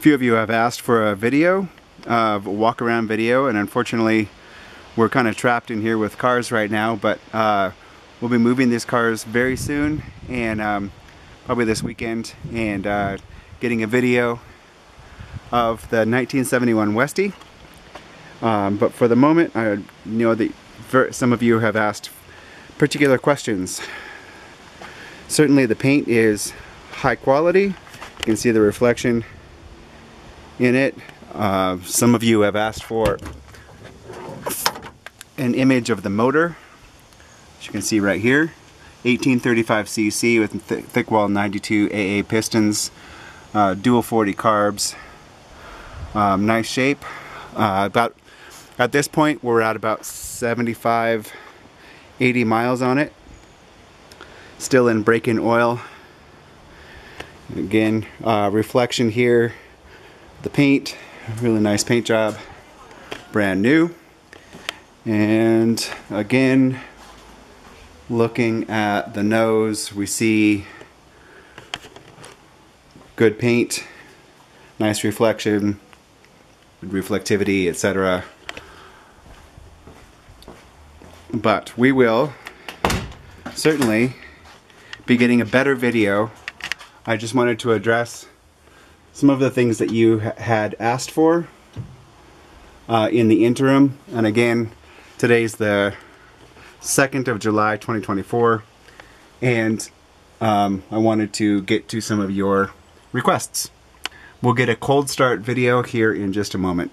Few of you have asked for a video, uh, a walk around video, and unfortunately we're kind of trapped in here with cars right now, but uh, we'll be moving these cars very soon and um, probably this weekend and uh, getting a video of the 1971 Westy. Um, but for the moment, I know that some of you have asked particular questions. Certainly the paint is high quality. You can see the reflection in it. Uh, some of you have asked for an image of the motor, as you can see right here. 1835cc with th thick wall 92 AA pistons, uh, dual 40 carbs, um, nice shape. Uh, about at this point we're at about 75 80 miles on it still in break-in oil again uh, reflection here the paint really nice paint job brand new and again looking at the nose we see good paint nice reflection reflectivity, etc. But we will certainly be getting a better video. I just wanted to address some of the things that you had asked for uh, in the interim. And again, today's the 2nd of July 2024 and um, I wanted to get to some of your requests. We'll get a cold start video here in just a moment.